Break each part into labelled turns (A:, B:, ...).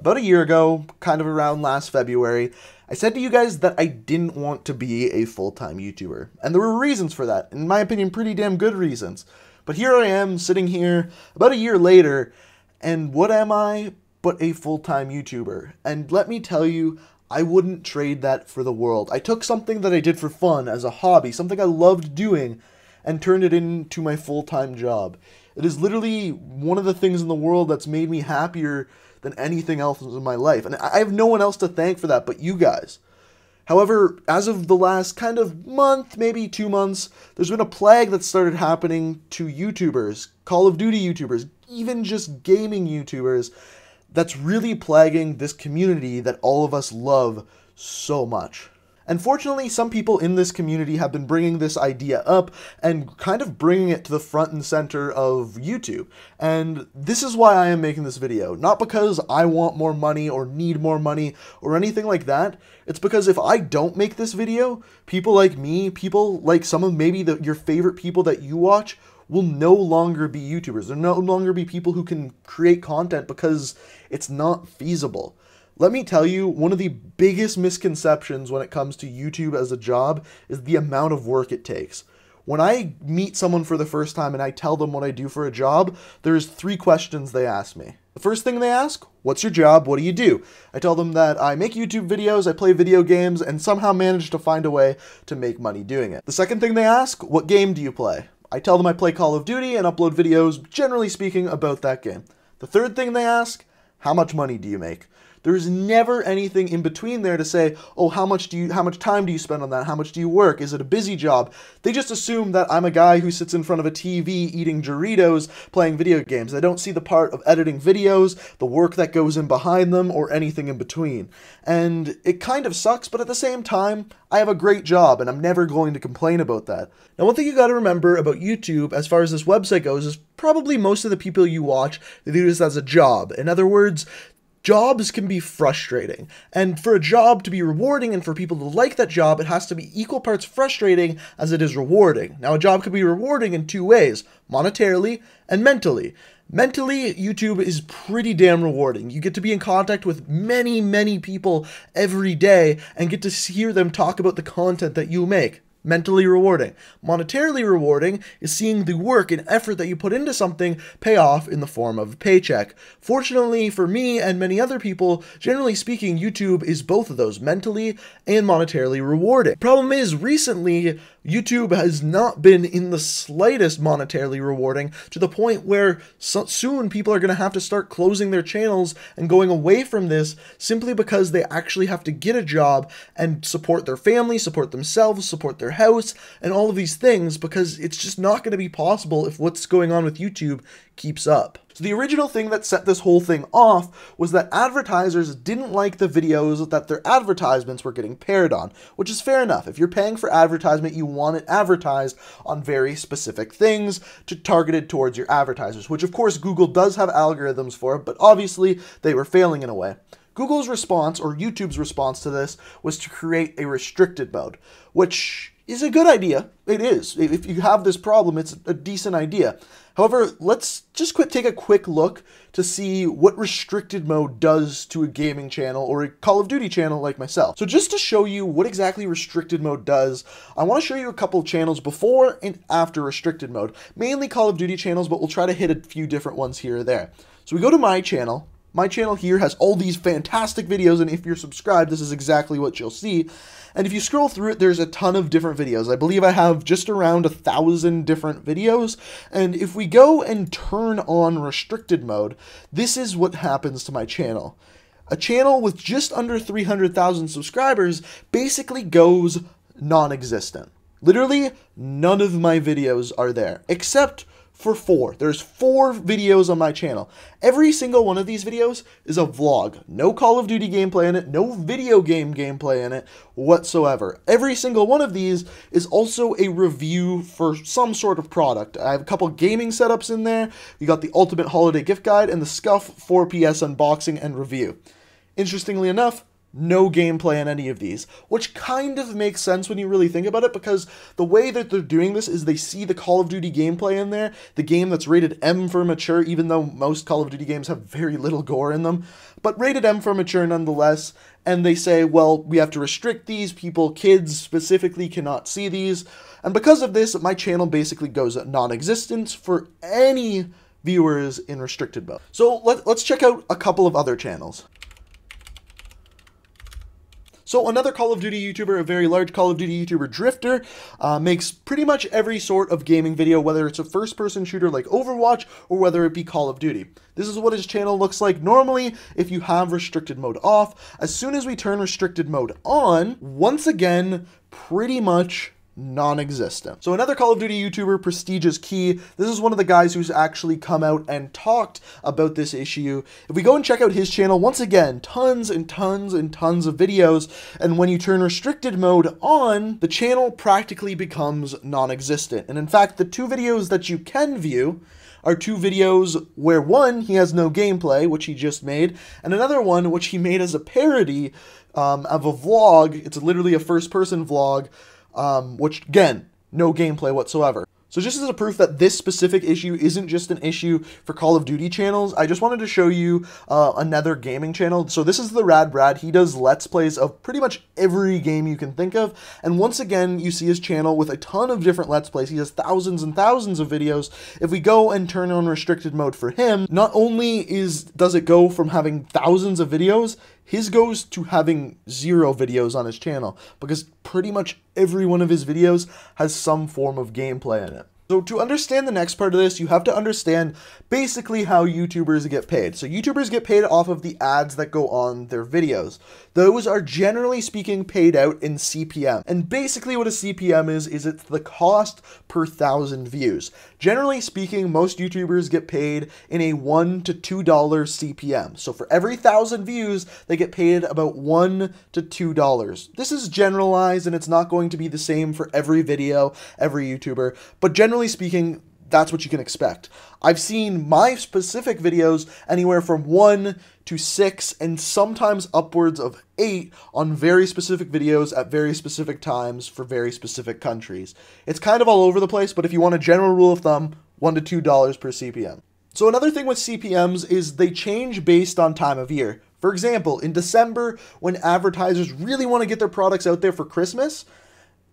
A: About a year ago, kind of around last February, I said to you guys that I didn't want to be a full time YouTuber. And there were reasons for that. In my opinion, pretty damn good reasons. But here I am, sitting here about a year later, and what am I but a full time YouTuber? And let me tell you, I wouldn't trade that for the world. I took something that I did for fun as a hobby, something I loved doing, and turned it into my full time job. It is literally one of the things in the world that's made me happier than anything else in my life. And I have no one else to thank for that but you guys. However, as of the last kind of month, maybe two months, there's been a plague that started happening to YouTubers, Call of Duty YouTubers, even just gaming YouTubers, that's really plaguing this community that all of us love so much. And fortunately, some people in this community have been bringing this idea up and kind of bringing it to the front and center of YouTube. And this is why I am making this video. Not because I want more money or need more money or anything like that. It's because if I don't make this video, people like me, people like some of maybe the, your favorite people that you watch, will no longer be YouTubers. They'll no longer be people who can create content because it's not feasible. Let me tell you, one of the biggest misconceptions when it comes to YouTube as a job is the amount of work it takes. When I meet someone for the first time and I tell them what I do for a job, there's three questions they ask me. The first thing they ask, what's your job? What do you do? I tell them that I make YouTube videos, I play video games, and somehow manage to find a way to make money doing it. The second thing they ask, what game do you play? I tell them I play Call of Duty and upload videos, generally speaking, about that game. The third thing they ask, how much money do you make? There's never anything in between there to say, oh, how much do you, how much time do you spend on that? How much do you work? Is it a busy job? They just assume that I'm a guy who sits in front of a TV eating Doritos playing video games. They don't see the part of editing videos, the work that goes in behind them, or anything in between. And it kind of sucks, but at the same time, I have a great job and I'm never going to complain about that. Now, one thing you gotta remember about YouTube, as far as this website goes, is probably most of the people you watch, they do this as a job. In other words, jobs can be frustrating. And for a job to be rewarding and for people to like that job, it has to be equal parts frustrating as it is rewarding. Now, a job could be rewarding in two ways monetarily and mentally. Mentally, YouTube is pretty damn rewarding. You get to be in contact with many, many people every day and get to hear them talk about the content that you make mentally rewarding. Monetarily rewarding is seeing the work and effort that you put into something pay off in the form of a paycheck. Fortunately for me and many other people, generally speaking, YouTube is both of those, mentally and monetarily rewarding. Problem is, recently, YouTube has not been in the slightest monetarily rewarding to the point where so soon people are going to have to start closing their channels and going away from this simply because they actually have to get a job and support their family, support themselves, support their house, and all of these things because it's just not going to be possible if what's going on with YouTube keeps up. So the original thing that set this whole thing off was that advertisers didn't like the videos that their advertisements were getting paired on, which is fair enough. If you're paying for advertisement, you want it advertised on very specific things to targeted towards your advertisers, which of course Google does have algorithms for, but obviously they were failing in a way. Google's response, or YouTube's response to this, was to create a restricted mode, which is a good idea. It is. If you have this problem, it's a decent idea. However, let's just take a quick look to see what restricted mode does to a gaming channel or a Call of Duty channel like myself. So just to show you what exactly restricted mode does, I want to show you a couple channels before and after restricted mode. Mainly Call of Duty channels, but we'll try to hit a few different ones here or there. So we go to my channel, my channel here has all these fantastic videos, and if you're subscribed, this is exactly what you'll see. And if you scroll through it, there's a ton of different videos. I believe I have just around a thousand different videos. And if we go and turn on restricted mode, this is what happens to my channel. A channel with just under 300,000 subscribers basically goes non-existent. Literally, none of my videos are there, except for four. There's four videos on my channel. Every single one of these videos is a vlog. No Call of Duty gameplay in it, no video game gameplay in it whatsoever. Every single one of these is also a review for some sort of product. I have a couple gaming setups in there. We got the Ultimate Holiday Gift Guide and the Scuf 4PS unboxing and review. Interestingly enough, no gameplay in any of these, which kind of makes sense when you really think about it because the way that they're doing this is they see the Call of Duty gameplay in there, the game that's rated M for mature, even though most Call of Duty games have very little gore in them, but rated M for mature nonetheless, and they say, well, we have to restrict these, people, kids specifically cannot see these, and because of this, my channel basically goes non-existent for any viewers in restricted mode. So let, let's check out a couple of other channels. So another Call of Duty YouTuber, a very large Call of Duty YouTuber, Drift0r, uh, makes pretty much every sort of gaming video, whether it's a first-person shooter like Overwatch or whether it be Call of Duty. This is what his channel looks like normally if you have restricted mode off. As soon as we turn restricted mode on, once again, pretty much non-existent. So another Call of Duty YouTuber, PrestigeIsKey, this is one of the guys who's actually come out and talked about this issue. If we go and check out his channel, once again, tons and tons and tons of videos, and when you turn restricted mode on, the channel practically becomes non-existent. And in fact, the two videos that you can view are two videos where one, he has no gameplay, which he just made, and another one, which he made as a parody um, of a vlog. It's literally a first person vlog um, which again, no gameplay whatsoever. So just as a proof that this specific issue isn't just an issue for Call of Duty channels, I just wanted to show you uh, another gaming channel. So this is the Rad Brad. He does Let's Plays of pretty much every game you can think of. And once again, you see his channel with a ton of different Let's Plays. He has thousands and thousands of videos. If we go and turn on restricted mode for him, not only is does it go from having thousands of videos, his goes to having zero videos on his channel because pretty much every one of his videos has some form of gameplay in it. So to understand the next part of this, you have to understand basically how YouTubers get paid. So YouTubers get paid off of the ads that go on their videos. Those are generally speaking paid out in CPM. And basically what a CPM is, is it's the cost per thousand views. Generally speaking, most YouTubers get paid in a one to $2 CPM. So for every thousand views, they get paid about one to $2. This is generalized and it's not going to be the same for every video, every YouTuber, but generally generally speaking, that's what you can expect. I've seen my specific videos anywhere from one to six and sometimes upwards of eight on very specific videos at very specific times for very specific countries. It's kind of all over the place, but if you want a general rule of thumb, one to two dollars per CPM. So another thing with CPMs is they change based on time of year. For example, in December, when advertisers really want to get their products out there for Christmas,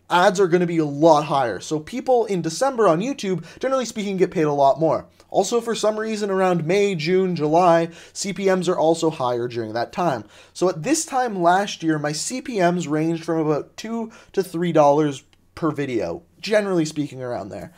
A: ads are going to be a lot higher. So people in December on YouTube, generally speaking, get paid a lot more. Also, for some reason, around May, June, July, CPMs are also higher during that time. So at this time last year, my CPMs ranged from about two to three dollars per video, generally speaking, around there.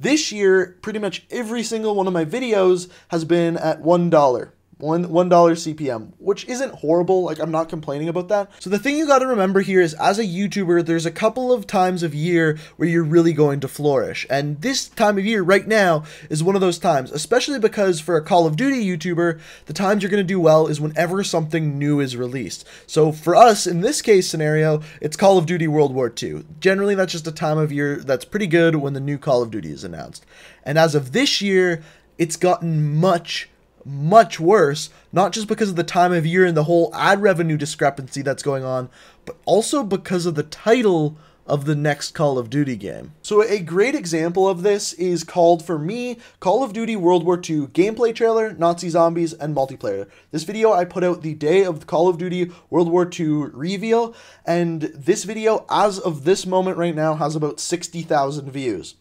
A: This year, pretty much every single one of my videos has been at one dollar one one dollar CPM, which isn't horrible. Like I'm not complaining about that. So the thing you got to remember here is, as a YouTuber, there's a couple of times of year where you're really going to flourish, and this time of year right now is one of those times. Especially because for a Call of Duty YouTuber, the times you're going to do well is whenever something new is released. So for us in this case scenario, it's Call of Duty World War II. Generally, that's just a time of year that's pretty good when the new Call of Duty is announced. And as of this year, it's gotten much much worse, not just because of the time of year and the whole ad revenue discrepancy that's going on, but also because of the title of the next Call of Duty game. So a great example of this is called, for me, Call of Duty World War II gameplay trailer, Nazi zombies, and multiplayer. This video I put out the day of the Call of Duty World War II reveal, and this video, as of this moment right now, has about 60,000 views.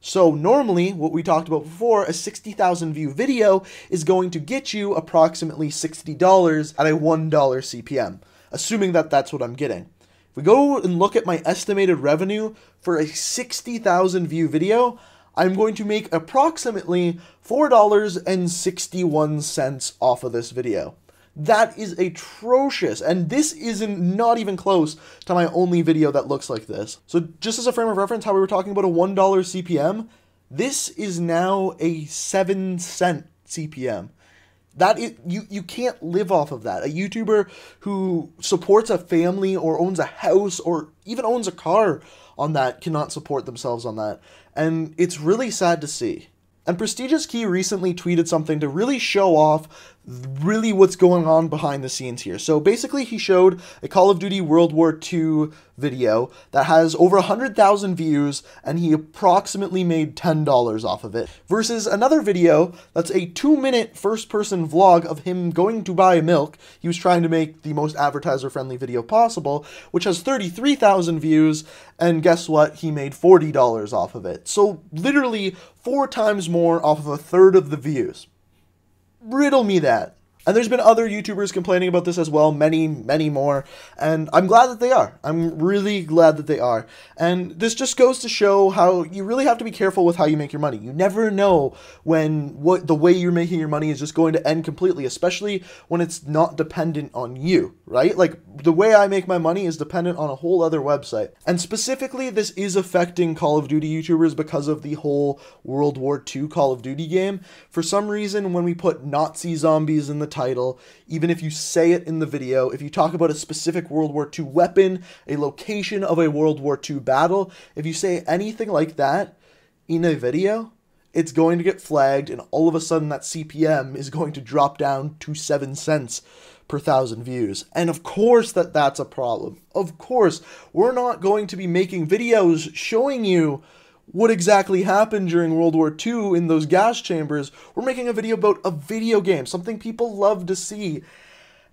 A: So normally, what we talked about before, a 60,000 view video is going to get you approximately $60 at a $1 CPM, assuming that that's what I'm getting. If we go and look at my estimated revenue for a 60,000 view video, I'm going to make approximately $4.61 off of this video. That is atrocious, and this isn't not even close to my only video that looks like this. So just as a frame of reference, how we were talking about a $1 CPM, this is now a 7 cent CPM. That is, you, you can't live off of that. A YouTuber who supports a family or owns a house or even owns a car on that cannot support themselves on that. And it's really sad to see. And PrestigeIsKey recently tweeted something to really show off really what's going on behind the scenes here. So basically, he showed a Call of Duty World War II video that has over 100,000 views and he approximately made $10 off of it, versus another video that's a two minute first person vlog of him going to buy milk. He was trying to make the most advertiser friendly video possible, which has 33,000 views, and guess what? He made $40 off of it. So literally four times more off of a third of the views. Riddle me that. And there's been other YouTubers complaining about this as well, many, many more. And I'm glad that they are. I'm really glad that they are. And this just goes to show how you really have to be careful with how you make your money. You never know when what the way you're making your money is just going to end completely, especially when it's not dependent on you, right? Like the way I make my money is dependent on a whole other website. And specifically, this is affecting Call of Duty YouTubers because of the whole World War II Call of Duty game. For some reason, when we put Nazi zombies in the title, even if you say it in the video, if you talk about a specific World War II weapon, a location of a World War II battle, if you say anything like that in a video, it's going to get flagged, and all of a sudden that CPM is going to drop down to 7 cents per thousand views. And of course that that's a problem. Of course, we're not going to be making videos showing you what exactly happened during World War II in those gas chambers. We're making a video about a video game, something people love to see.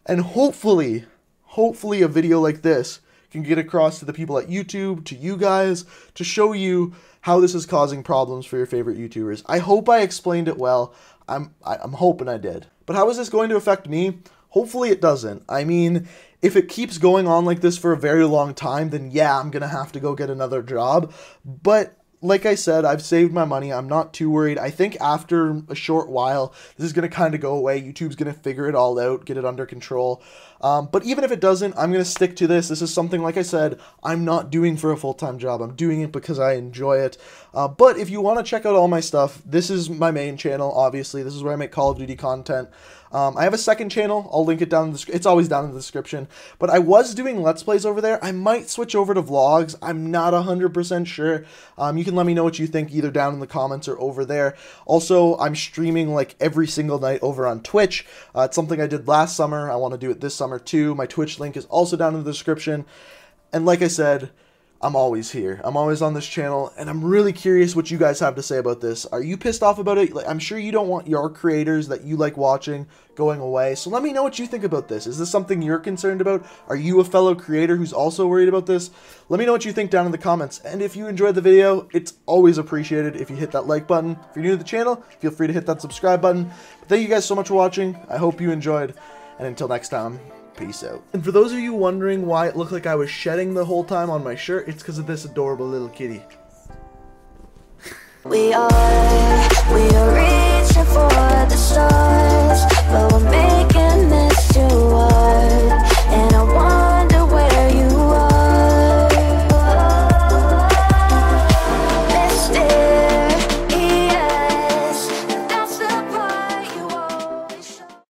A: And hopefully, hopefully a video like this can get across to the people at YouTube, to you guys, to show you how this is causing problems for your favorite YouTubers. I hope I explained it well. I'm I'm hoping I did. But how is this going to affect me? Hopefully it doesn't. I mean, if it keeps going on like this for a very long time, then yeah, I'm to have to go get another job. But like I said, I've saved my money. I'm not too worried. I think after a short while, this is going to kind of go away. YouTube's going to figure it all out, get it under control. Um, but even if it doesn't, I'm going to stick to this. This is something, like I said, I'm not doing for a full time job. I'm doing it because I enjoy it. Uh, but if you want to check out all my stuff, this is my main channel, obviously. This is where I make Call of Duty content. Um, I have a second channel. I'll link it down in the It's always down in the description. But I was doing Let's Plays over there. I might switch over to vlogs. I'm not 100% sure. Um, you can let me know what you think either down in the comments or over there. Also, I'm streaming like every single night over on Twitch. Uh, it's something I did last summer. I want to do it this summer too. My Twitch link is also down in the description. And like I said, I'm always here. I'm always on this channel, and I'm really curious what you guys have to say about this. Are you pissed off about it? Like, I'm sure you don't want your creators that you like watching going away, so let me know what you think about this. Is this something you're concerned about? Are you a fellow creator who's also worried about this? Let me know what you think down in the comments, and if you enjoyed the video, it's always appreciated if you hit that like button. If you're new to the channel, feel free to hit that subscribe button. But thank you guys so much for watching. I hope you enjoyed, and until next time, Peace out. And for those of you wondering why it looked like I was shedding the whole time on my shirt, it's because of this adorable little kitty. we are, we are reaching for the stars, but we're making this to us.